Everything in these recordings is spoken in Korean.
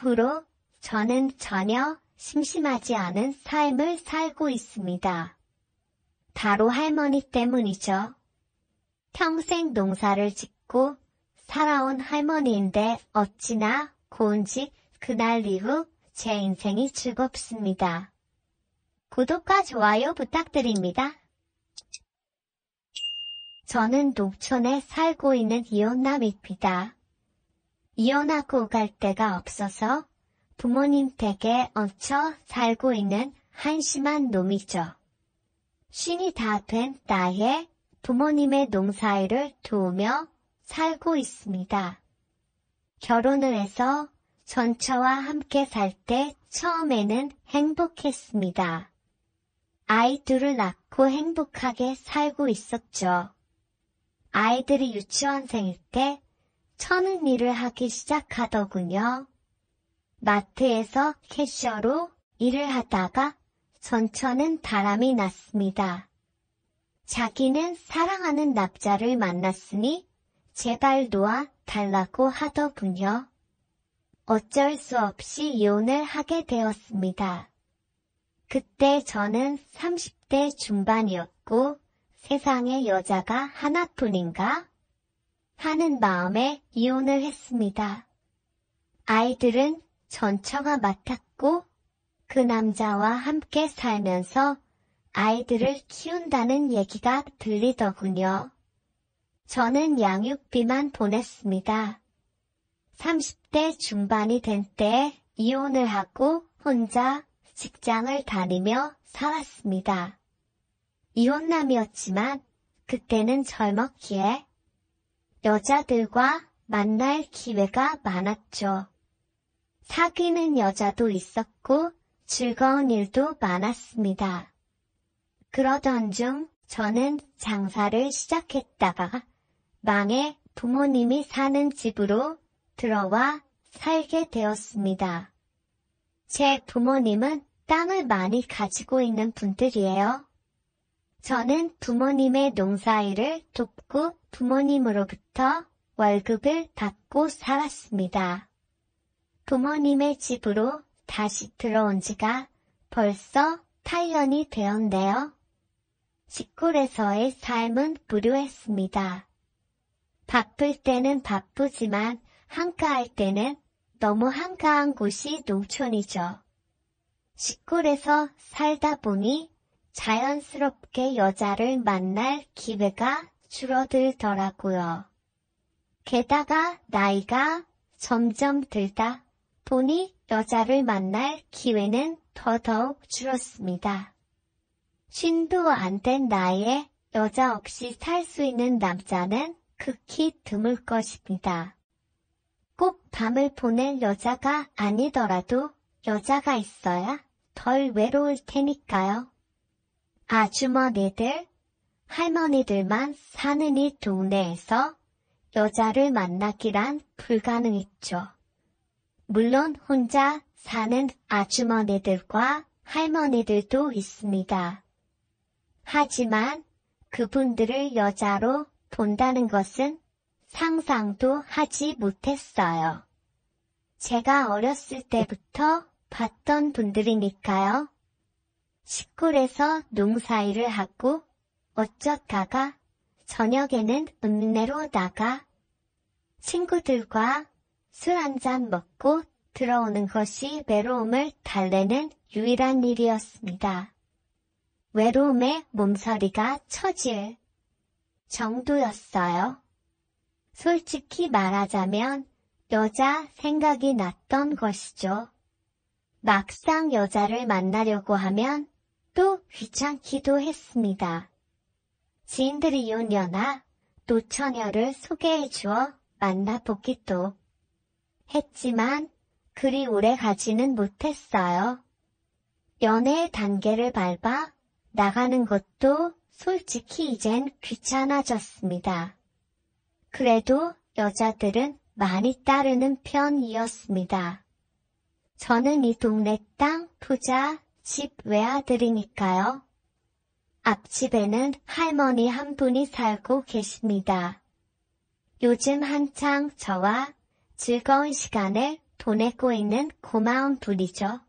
이후로 저는 전혀 심심하지 않은 삶을 살고 있습니다. 바로 할머니 때문이죠. 평생 농사를 짓고 살아온 할머니인데 어찌나 고운지 그날 이후 제 인생이 즐겁습니다. 구독과 좋아요 부탁드립니다. 저는 농촌에 살고 있는 이혼남입니다. 이혼하고 갈 데가 없어서 부모님 댁에 얹혀 살고 있는 한심한 놈이죠. 쉰이 다 된 나이에 부모님의 농사일을 도우며 살고 있습니다. 결혼을 해서 전처와 함께 살 때 처음에는 행복했습니다. 아이 둘을 낳고 행복하게 살고 있었죠. 아이들이 유치원생일 때 처는 일을 하기 시작하더군요. 마트에서 캐셔로 일을 하다가 전처는 바람이 났습니다. 자기는 사랑하는 납자를 만났으니 제발 놓아 달라고 하더군요. 어쩔 수 없이 이혼을 하게 되었습니다. 그때 저는 30대 중반이었고 세상에 여자가 하나뿐인가? 하는 마음에 이혼을 했습니다. 아이들은 전처가 맡았고 그 남자와 함께 살면서 아이들을 키운다는 얘기가 들리더군요. 저는 양육비만 보냈습니다. 30대 중반이 된 때에 이혼을 하고 혼자 직장을 다니며 살았습니다. 이혼남이었지만 그때는 젊었기에 여자들과 만날 기회가 많았죠. 사귀는 여자도 있었고 즐거운 일도 많았습니다. 그러던 중 저는 장사를 시작했다가 망해 부모님이 사는 집으로 들어와 살게 되었습니다. 제 부모님은 땅을 많이 가지고 있는 분들이에요. 저는 부모님의 농사일을 돕고 부모님으로부터 월급을 받고 살았습니다. 부모님의 집으로 다시 들어온 지가 벌써 8년이 되었네요. 시골에서의 삶은 무료했습니다. 바쁠 때는 바쁘지만 한가할 때는 너무 한가한 곳이 농촌이죠. 시골에서 살다 보니 자연스럽게 여자를 만날 기회가 줄어들더라고요. 게다가 나이가 점점 들다 보니 여자를 만날 기회는 더더욱 줄었습니다. 쉰도 안 된 나이에 여자 없이 살 수 있는 남자는 극히 드물 것입니다. 꼭 밤을 보낼 여자가 아니더라도 여자가 있어야 덜 외로울 테니까요. 아주머니들, 할머니들만 사는 이 동네에서 여자를 만나기란 불가능했죠. 물론 혼자 사는 아주머니들과 할머니들도 있습니다. 하지만 그분들을 여자로 본다는 것은 상상도 하지 못했어요. 제가 어렸을 때부터 봤던 분들이니까요. 시골에서 농사일을 하고 어쩌다가 저녁에는 읍내로 나가 친구들과 술 한잔 먹고 들어오는 것이 외로움을 달래는 유일한 일이었습니다. 외로움에 몸서리가 처질 정도였어요. 솔직히 말하자면 여자 생각이 났던 것이죠. 막상 여자를 만나려고 하면 또 귀찮기도 했습니다. 지인들이 이혼녀나 노처녀를 소개해 주어 만나보기도 했지만 그리 오래 가지는 못했어요. 연애의 단계를 밟아 나가는 것도 솔직히 이젠 귀찮아졌습니다. 그래도 여자들은 많이 따르는 편이었습니다. 저는 이 동네 땅, 부자, 집 외아들이니까요. 앞집에는 할머니 한 분이 살고 계십니다. 요즘 한창 저와 즐거운 시간을 보내고 있는 고마운 분이죠.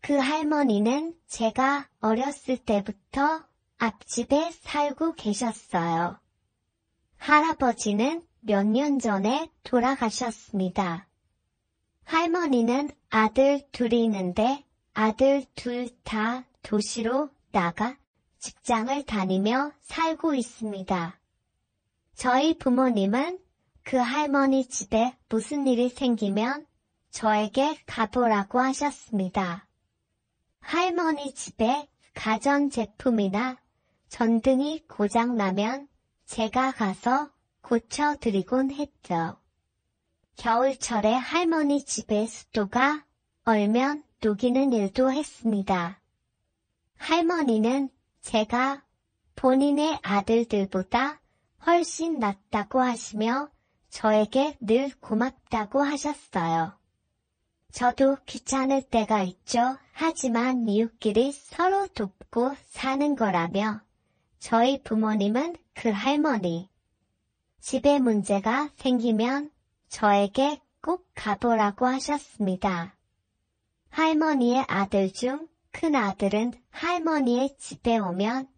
그 할머니는 제가 어렸을 때부터 앞집에 살고 계셨어요. 할아버지는 몇 년 전에 돌아가셨습니다. 할머니는 아들 둘이 있는데 아들 둘 다 도시로 나가 직장을 다니며 살고 있습니다. 저희 부모님은 그 할머니 집에 무슨 일이 생기면 저에게 가보라고 하셨습니다. 할머니 집에 가전제품이나 전등이 고장나면 제가 가서 고쳐드리곤 했죠. 겨울철에 할머니 집에 습도가 얼면 녹이는 일도 했습니다. 할머니는 제가 본인의 아들들보다 훨씬 낫다고 하시며 저에게 늘 고맙다고 하셨어요. 저도 귀찮을 때가 있죠. 하지만 이웃끼리 서로 돕고 사는 거라며 저희 부모님은 그 할머니 집에 문제가 생기면 저에게 꼭 가보라고 하셨습니다. 할머니의 아들 중 큰 아들은 할머니의 집에 오면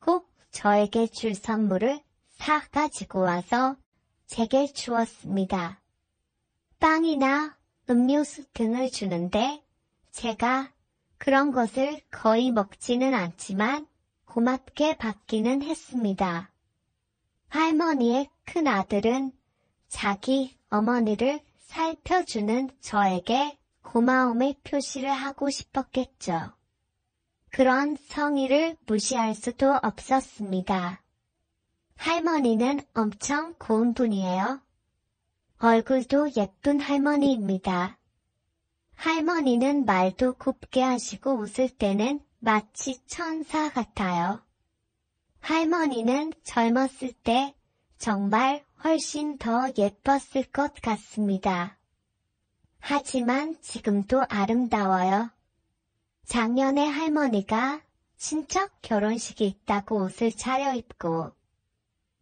꼭 저에게 줄 선물을 사 가지고 와서 제게 주었습니다. 빵이나 음료수 등을 주는데 제가 그런 것을 거의 먹지는 않지만 고맙게 받기는 했습니다. 할머니의 큰 아들은 자기 어머니를 살펴주는 저에게 고마움의 표시를 하고 싶었겠죠. 그런 성의를 무시할 수도 없었습니다. 할머니는 엄청 고운 분이에요. 얼굴도 예쁜 할머니입니다. 할머니는 말도 곱게 하시고 웃을 때는 마치 천사 같아요. 할머니는 젊었을 때 정말 훨씬 더 예뻤을 것 같습니다. 하지만 지금도 아름다워요. 작년에 할머니가 친척 결혼식이 있다고 옷을 차려입고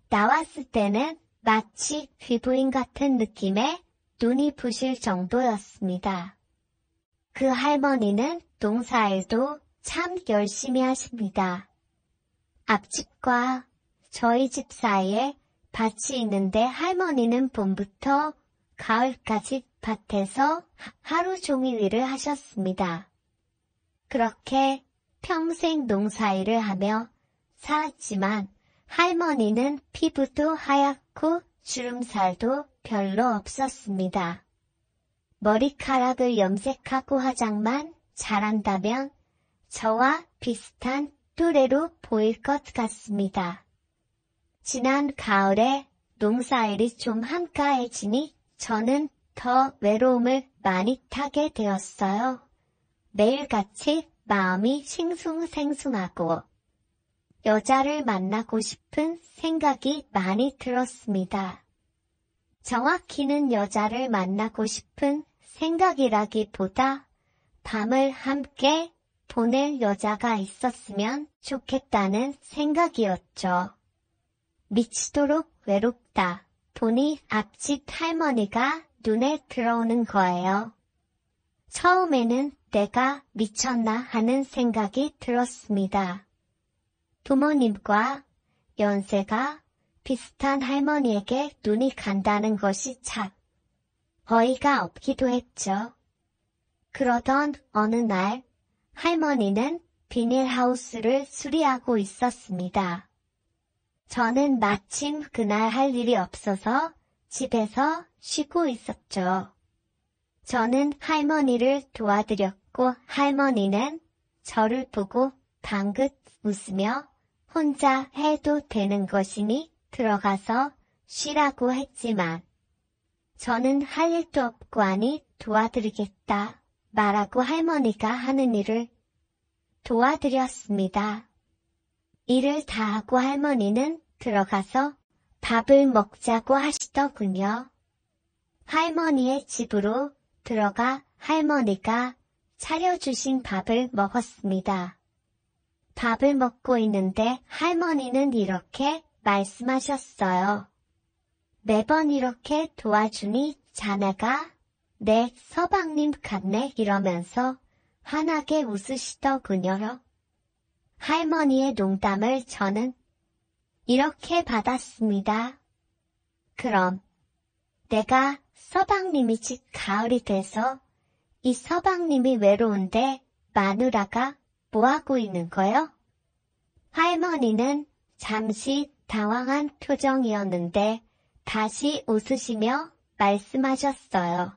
나왔을 때는 마치 귀부인 같은 느낌에 눈이 부실 정도였습니다. 그 할머니는 농사일도 참 열심히 하십니다. 앞집과 저희 집 사이에 밭이 있는데 할머니는 봄부터 가을까지 밭에서 하루 종일 일을 하셨습니다. 그렇게 평생 농사일을 하며 살았지만 할머니는 피부도 하얗고 주름살도 별로 없었습니다. 머리카락을 염색하고 화장만 잘한다면 저와 비슷한 또래로 보일 것 같습니다. 지난 가을에 농사일이 좀 한가해지니 저는 더 외로움을 많이 타게 되었어요. 매일같이 마음이 싱숭생숭하고 여자를 만나고 싶은 생각이 많이 들었습니다. 정확히는 여자를 만나고 싶은 생각이라기보다 밤을 함께 보낼 여자가 있었으면 좋겠다는 생각이었죠. 미치도록 외롭다 보니 앞집 할머니가 눈에 들어오는 거예요. 처음에는 내가 미쳤나 하는 생각이 들었습니다. 부모님과 연세가 비슷한 할머니에게 눈이 간다는 것이 참 어이가 없기도 했죠. 그러던 어느 날 할머니는 비닐하우스를 수리하고 있었습니다. 저는 마침 그날 할 일이 없어서 집에서 쉬고 있었죠. 저는 할머니를 도와드렸고 할머니는 저를 보고 방긋 웃으며 혼자 해도 되는 것이니 들어가서 쉬라고 했지만 저는 할 일도 없고 하니 도와드리겠다 말하고 할머니가 하는 일을 도와드렸습니다. 일을 다 하고 할머니는 들어가서 밥을 먹자고 하시더군요. 할머니의 집으로 들어가 할머니가 차려주신 밥을 먹었습니다. 밥을 먹고 있는데 할머니는 이렇게 말씀하셨어요. 매번 이렇게 도와주니 자네가 네, 서방님 같네 이러면서 환하게 웃으시더군요. 할머니의 농담을 저는 이렇게 받았습니다. 그럼 내가 서방님이 집 가을이 돼서 이 서방님이 외로운데 마누라가 뭐하고 있는 거요? 할머니는 잠시 당황한 표정이었는데 다시 웃으시며 말씀하셨어요.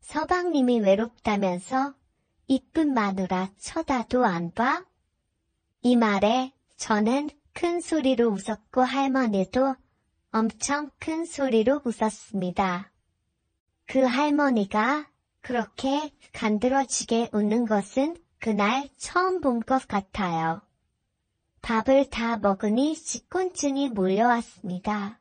서방님이 외롭다면서 이쁜 마누라 쳐다도 안 봐? 이 말에 저는 큰 소리로 웃었고 할머니도 엄청 큰 소리로 웃었습니다. 그 할머니가 그렇게 간드러지게 웃는 것은 그날 처음 본 것 같아요. 밥을 다 먹으니 식곤증이 몰려왔습니다.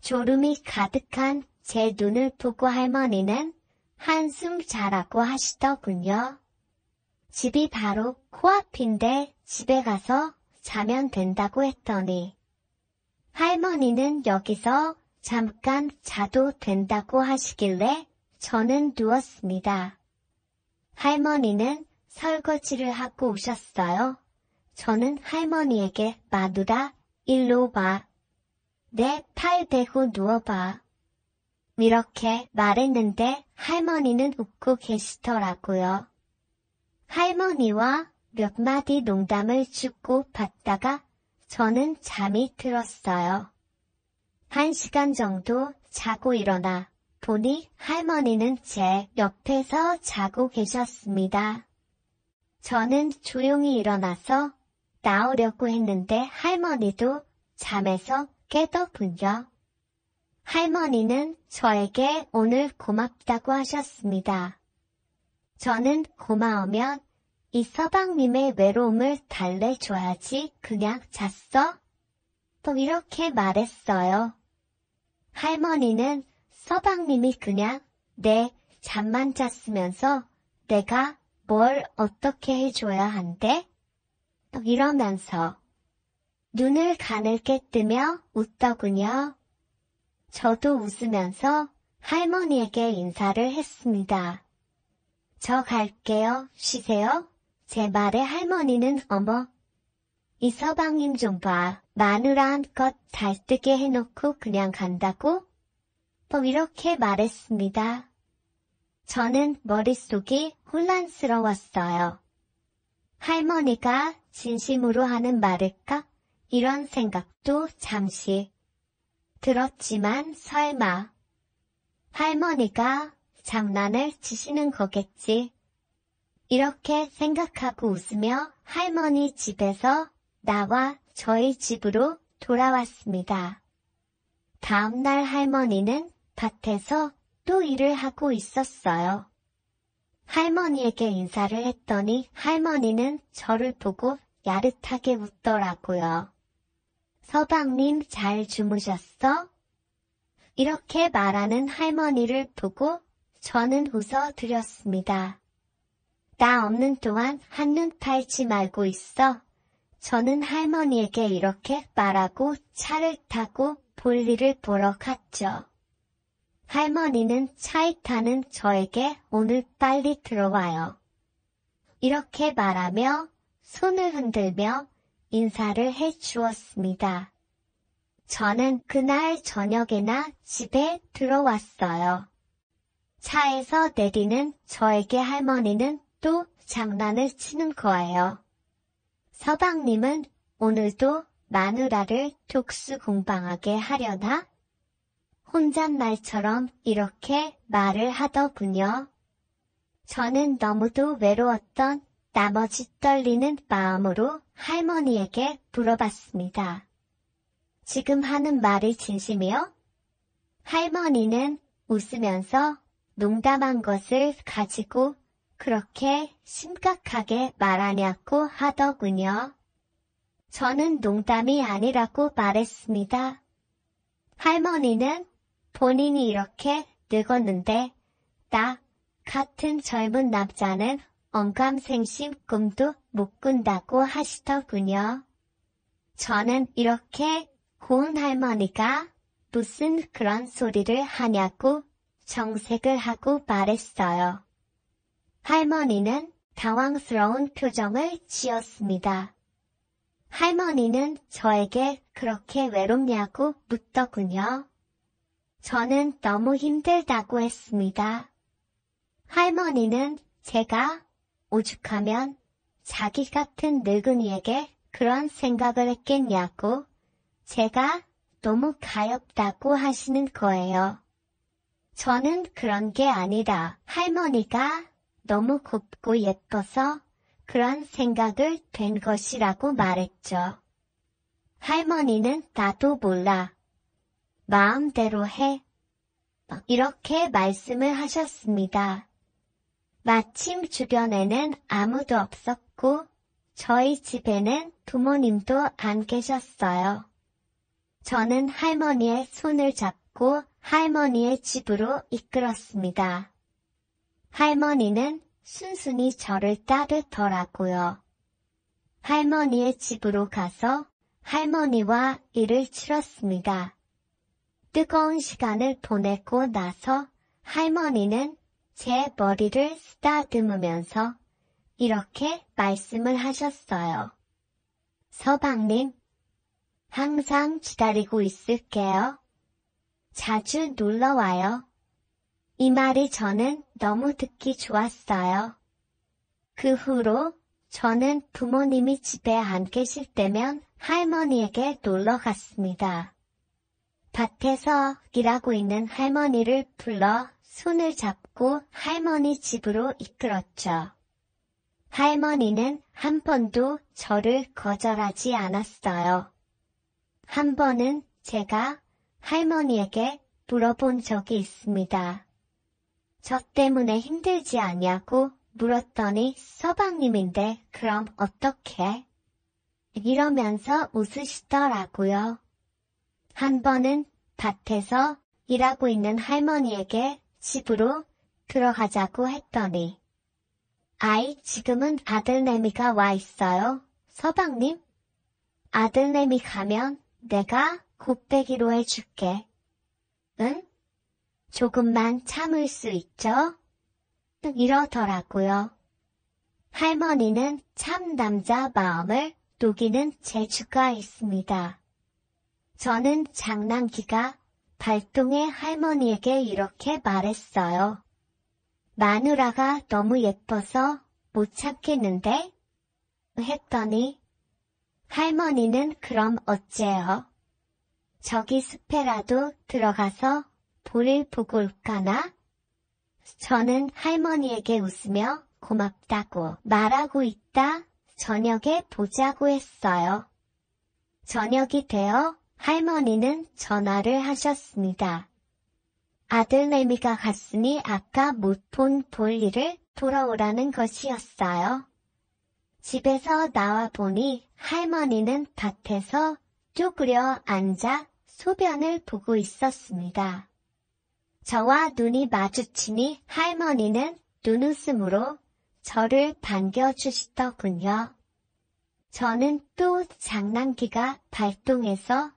졸음이 가득한 제 눈을 보고 할머니는 한숨 자라고 하시더군요. 집이 바로 코앞인데 집에 가서 자면 된다고 했더니 할머니는 여기서 잠깐 자도 된다고 하시길래 저는 누웠습니다. 할머니는 설거지를 하고 오셨어요. 저는 할머니에게 마누라 일로 와. 내 팔 대고 누워봐. 이렇게 말했는데 할머니는 웃고 계시더라고요. 할머니와 몇 마디 농담을 주고 받다가 저는 잠이 들었어요. 한 시간 정도 자고 일어나 보니 할머니는 제 옆에서 자고 계셨습니다. 저는 조용히 일어나서 나오려고 했는데 할머니도 잠에서 깨더군요. 할머니는 저에게 오늘 고맙다고 하셨습니다. 저는 고마우면 이 서방님의 외로움을 달래줘야지 그냥 잤어? 또 이렇게 말했어요. 할머니는 서방님이 그냥 내 잠만 잤으면서 내가 뭘 어떻게 해줘야 한대? 또 이러면서 눈을 가늘게 뜨며 웃더군요. 저도 웃으면서 할머니에게 인사를 했습니다. 저 갈게요. 쉬세요. 제 말에 할머니는 어머. 이 서방님 좀 봐. 마누라 한껏 달뜨게 해놓고 그냥 간다고? 또 이렇게 말했습니다. 저는 머릿속이 혼란스러웠어요. 할머니가 진심으로 하는 말일까? 이런 생각도 잠시 들었지만 설마 할머니가 장난을 치시는 거겠지. 이렇게 생각하고 웃으며 할머니 집에서 나와 저희 집으로 돌아왔습니다. 다음날 할머니는 밭에서 또 일을 하고 있었어요. 할머니에게 인사를 했더니 할머니는 저를 보고 야릇하게 웃더라고요. 서방님 잘 주무셨어? 이렇게 말하는 할머니를 보고 저는 웃어 드렸습니다. 나 없는 동안 한눈 팔지 말고 있어. 저는 할머니에게 이렇게 말하고 차를 타고 볼일을 보러 갔죠. 할머니는 차에 타는 저에게 오늘 빨리 들어와요. 이렇게 말하며 손을 흔들며 인사를 해 주었습니다. 저는 그날 저녁에나 집에 들어왔어요. 차에서 내리는 저에게 할머니는 또 장난을 치는 거예요. 서방님은 오늘도 마누라를 독수 공방하게 하려나? 혼잣말처럼 이렇게 말을 하더군요. 저는 너무도 외로웠던 나머지 떨리는 마음으로 할머니에게 물어봤습니다. 지금 하는 말이 진심이요? 할머니는 웃으면서 농담한 것을 가지고 그렇게 심각하게 말하냐고 하더군요. 저는 농담이 아니라고 말했습니다. 할머니는 본인이 이렇게 늙었는데 나 같은 젊은 남자는 언감생심 꿈도 못 꾼다고 하시더군요. 저는 이렇게 고운 할머니가 무슨 그런 소리를 하냐고 정색을 하고 말했어요. 할머니는 당황스러운 표정을 지었습니다. 할머니는 저에게 그렇게 외롭냐고 묻더군요. 저는 너무 힘들다고 했습니다. 할머니는 제가 오죽하면 자기 같은 늙은이에게 그런 생각을 했겠냐고 제가 너무 가엽다고 하시는 거예요. 저는 그런 게 아니라 할머니가 너무 곱고 예뻐서 그런 생각을 된 것이라고 말했죠. 할머니는 나도 몰라. 마음대로 해. 이렇게 말씀을 하셨습니다. 마침 주변에는 아무도 없었고 저희 집에는 부모님도 안 계셨어요. 저는 할머니의 손을 잡고 할머니의 집으로 이끌었습니다. 할머니는 순순히 저를 따르더라고요. 할머니의 집으로 가서 할머니와 일을 치렀습니다. 뜨거운 시간을 보내고 나서 할머니는 제 머리를 쓰다듬으면서 이렇게 말씀을 하셨어요. 서방님, 항상 기다리고 있을게요. 자주 놀러 와요. 이 말이 저는 너무 듣기 좋았어요. 그 후로 저는 부모님이 집에 안 계실 때면 할머니에게 놀러 갔습니다. 밭에서 일하고 있는 할머니를 불러 손을 잡고 할머니 집으로 이끌었죠. 할머니는 한 번도 저를 거절하지 않았어요. 한 번은 제가 할머니에게 물어본 적이 있습니다. 저 때문에 힘들지 않냐고 물었더니 서방님인데 그럼 어떻게? 이러면서 웃으시더라고요. 한 번은 밭에서 일하고 있는 할머니에게 집으로 들어가자고 했더니 아이 지금은 아들내미가 와 있어요. 서방님? 아들내미 가면 내가 곱빼기로 해줄게. 응? 조금만 참을 수 있죠? 이러더라고요. 할머니는 참 남자 마음을 녹이는 재주가 있습니다. 저는 장난기가 발동의 할머니에게 이렇게 말했어요. 마누라가 너무 예뻐서 못 참겠는데? 했더니 할머니는 그럼 어째요? 저기 숲에라도 들어가서 볼일 보고 올까나? 저는 할머니에게 웃으며 고맙다고 말하고 있다 저녁에 보자고 했어요. 저녁이 되어 할머니는 전화를 하셨습니다. 아들내미가 갔으니 아까 못 본 볼일을 돌아오라는 것이었어요. 집에서 나와 보니 할머니는 밭에서 쪼그려 앉아 소변을 보고 있었습니다. 저와 눈이 마주치니 할머니는 눈웃음으로 저를 반겨주시더군요. 저는 또 장난기가 발동해서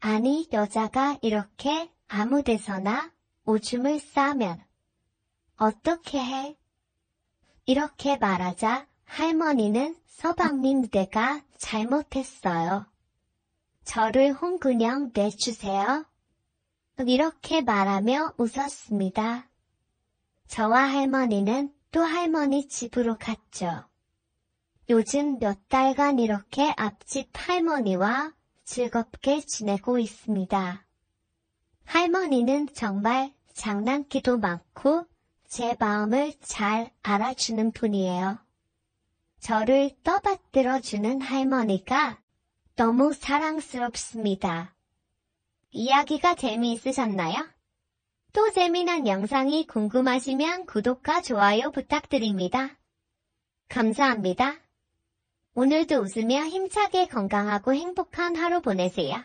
아니 여자가 이렇게 아무 데서나 오줌을 싸면 어떻게 해? 이렇게 말하자 할머니는 서방님 내가 잘못했어요. 저를 홍군형 내주세요. 이렇게 말하며 웃었습니다. 저와 할머니는 또 할머니 집으로 갔죠. 요즘 몇 달간 이렇게 앞집 할머니와 즐겁게 지내고 있습니다. 할머니는 정말 장난기도 많고 제 마음을 잘 알아주는 분이에요. 저를 떠받들어주는 할머니가 너무 사랑스럽습니다. 이야기가 재미있으셨나요? 또 재미난 영상이 궁금하시면 구독과 좋아요 부탁드립니다. 감사합니다. 오늘도 웃으며 힘차게 건강하고 행복한 하루 보내세요.